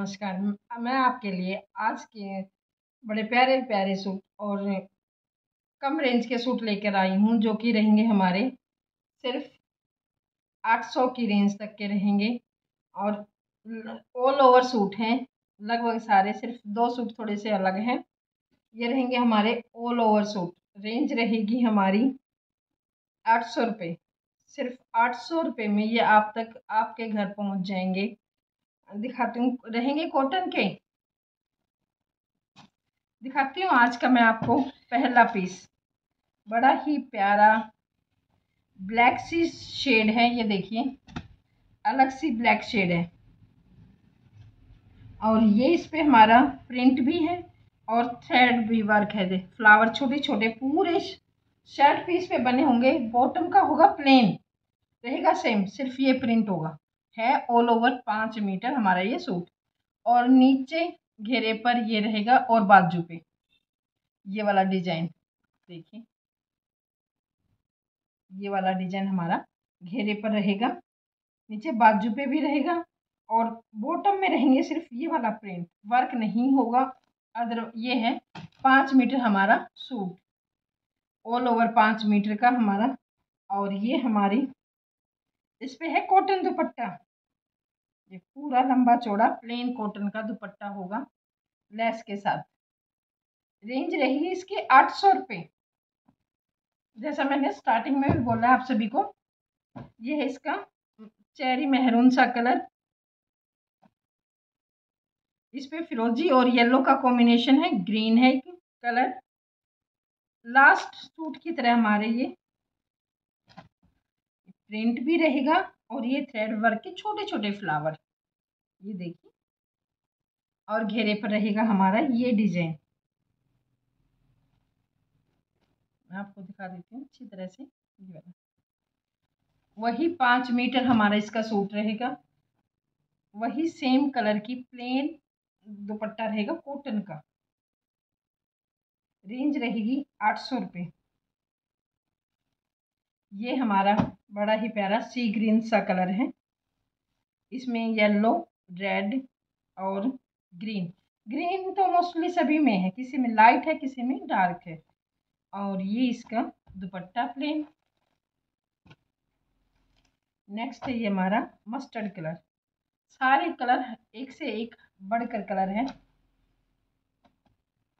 नमस्कार। मैं आपके लिए आज के बड़े प्यारे प्यारे सूट और कम रेंज के सूट लेकर आई हूँ, जो कि रहेंगे हमारे सिर्फ़ 800 की रेंज तक के रहेंगे और ऑल ओवर सूट हैं। लगभग सारे सिर्फ़ दो सूट थोड़े से अलग हैं। ये रहेंगे हमारे ऑल ओवर सूट। रेंज रहेगी हमारी आठ सौ रुपये सिर्फ़ आठ सौ रुपये में ये आप तक आपके घर पहुँच जाएँगे। दिखाती हूँ, रहेंगे कॉटन के। दिखाती हूँ आज का मैं आपको पहला पीस बड़ा ही प्यारा ब्लैक सी शेड है, ये देखिए। अलग सी ब्लैक शेड है। और ये इस पर हमारा प्रिंट भी है और थ्रेड भी वर्क है। फ्लावर छोटे छोटे, पूरे शर्ट पीस पे बने होंगे। बॉटम का होगा प्लेन रहेगा सेम सिर्फ़ ये प्रिंट होगा। है ऑल ओवर पाँच मीटर हमारा ये सूट और नीचे घेरे पर ये रहेगा और बाजू पे। ये वाला डिज़ाइन देखिए। ये वाला डिज़ाइन हमारा घेरे पर रहेगा, नीचे बाजू पे भी रहेगा और बॉटम में रहेंगे सिर्फ़ ये वाला प्रिंट वर्क नहीं होगा अदर ये है पाँच मीटर हमारा सूट ऑल ओवर पाँच मीटर का हमारा, और ये हमारी इस पे है कॉटन दुपट्टा। ये पूरा लंबा चौड़ा प्लेन कॉटन का दुपट्टा होगा, लेस के साथ। रेंज रहेगी इसकी आठ सौ रुपये जैसा मैंने स्टार्टिंग में भी बोला आप सभी को, ये है इसका चेरी मेहरून सा कलर इस पे फिरोजी और येलो का कॉम्बिनेशन है ग्रीन है कलर लास्ट सूट की तरह हमारे ये प्रिंट भी रहेगा और ये थ्रेड वर्क के छोटे छोटे फ्लावर ये देखिए। और घेरे पर रहेगा हमारा ये डिज़ाइन मैं आपको दिखा देती हूँ अच्छी तरह से। वही पाँच मीटर हमारा इसका सूट रहेगा। वही सेम कलर की प्लेन दुपट्टा रहेगा कॉटन का। रेंज रहेगी आठ सौ रुपये ये हमारा बड़ा ही प्यारा सी ग्रीन सा कलर है। इसमें येलो रेड और ग्रीन ग्रीन तो मोस्टली सभी में है, किसी में लाइट है, किसी में डार्क है। और ये इसका दुपट्टा प्लेन नेक्स्ट है ये हमारा मस्टर्ड कलर सारे कलर एक से एक बढ़कर कलर है।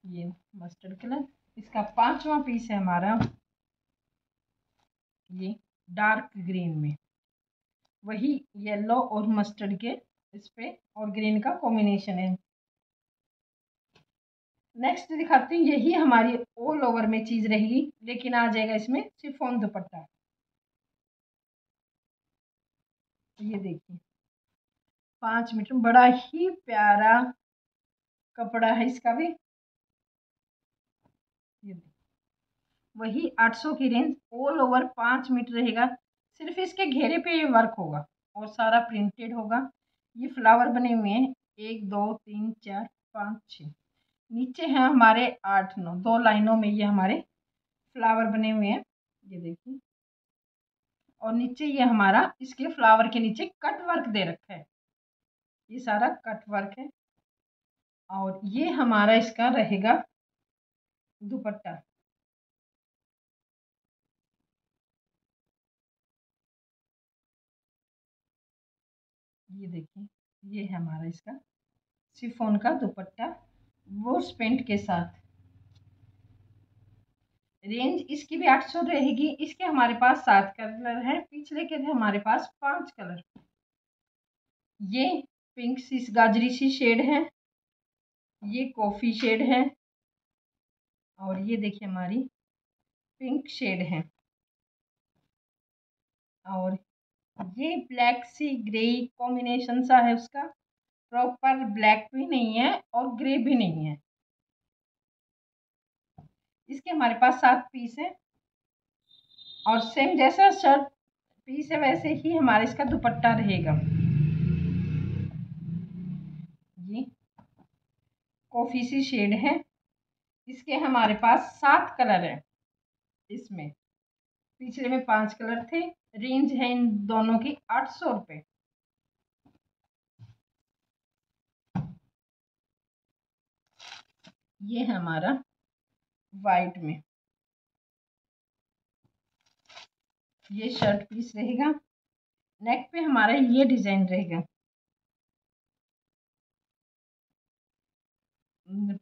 ये मस्टर्ड कलर इसका पांचवा पीस है हमारा। ये डार्क ग्रीन में। वही येलो और मस्टर्ड के इस पे और ग्रीन का कॉम्बिनेशन है। नेक्स्ट दिखाती हूँ, यही हमारी ऑल ओवर में चीज़ रहेगी, लेकिन आ जाएगा इसमें सिफोन दुपट्टा। ये देखिए, पाँच मीटर बड़ा ही प्यारा कपड़ा है इसका भी ये वही 800 की रेंज ऑल ओवर पाँच मीटर रहेगा। सिर्फ़ इसके घेरे पे ये वर्क होगा और सारा प्रिंटेड होगा। ये फ्लावर बने हुए हैं। एक, दो, तीन, चार, पाँच छः नीचे हैं हमारे आठ, नौ। दो लाइनों में ये हमारे फ्लावर बने हुए हैं। ये देखिए। और नीचे ये हमारा इसके फ्लावर के नीचे कट वर्क दे रखा है। ये सारा कट वर्क है। और ये हमारा इसका रहेगा दुपट्टा। ये देखिए, ये है हमारा इसका सिफोन का दुपट्टा। वोर्स पेंट के साथ। रेंज इसकी भी आठ सौ रहेगी। इसके हमारे पास सात कलर है। पिछले के थे हमारे पास पाँच कलर ये पिंक सी गाजरी सी शेड है। ये कॉफ़ी शेड है। और ये देखिए हमारी पिंक शेड है। और ये ब्लैक सी ग्रे कॉम्बिनेशन सा है उसका। प्रॉपर ब्लैक भी नहीं है और ग्रे भी नहीं है। इसके हमारे पास सात पीस है और सेम जैसा शर्ट पीस है, वैसे ही हमारे इसका दुपट्टा रहेगा। ये कॉफ़ी सी शेड है। इसके हमारे पास सात कलर है इसमें। पिछले में पाँच कलर थे। रेंज है इन दोनों की आठ सौ रुपये ये है हमारा वाइट में। ये शर्ट पीस रहेगा। नेक पे हमारा ये डिज़ाइन रहेगा।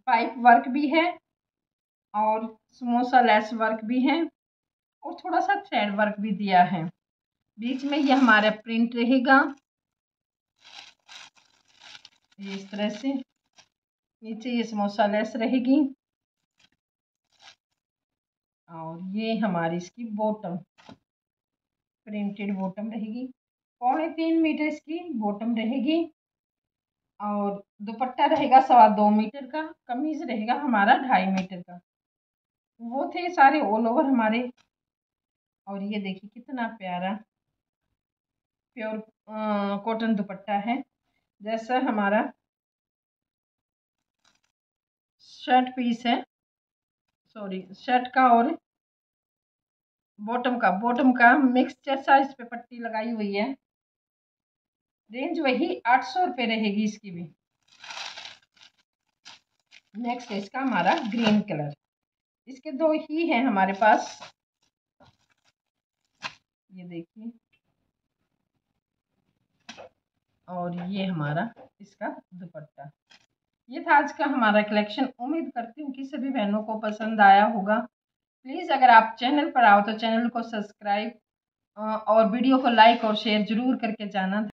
पाइप वर्क भी है और समोसा लेस वर्क भी है। और थोड़ा सा थ्रेड वर्क भी दिया है। बीच में ये हमारा प्रिंट रहेगा। इस तरह से। नीचे ये समोसा लेस रहेगी। और ये हमारी इसकी बॉटम प्रिंटेड बॉटम रहेगी। पौने तीन मीटर इसकी बॉटम रहेगी। और दुपट्टा रहेगा सवा दो मीटर का, कमीज रहेगा हमारा ढाई मीटर का। वो थे सारे ऑल ओवर हमारे। और ये देखिए कितना प्यारा प्योर कॉटन दुपट्टा है। जैसा हमारा शर्ट पीस है, सॉरी, शर्ट का और बॉटम का बॉटम का मिक्स जैसा इस पे पट्टी लगाई हुई है। रेंज वही आठ सौ रुपये रहेगी इसकी भी। नेक्स्ट है इसका हमारा ग्रीन कलर। इसके दो ही हैं हमारे पास। ये देखिए। और ये हमारा इसका दुपट्टा। ये था आज का हमारा कलेक्शन उम्मीद करती हूँ कि सभी बहनों को पसंद आया होगा। प्लीज़ अगर आप चैनल पर आओ तो चैनल को सब्सक्राइब और वीडियो को लाइक और शेयर ज़रूर करके जाना।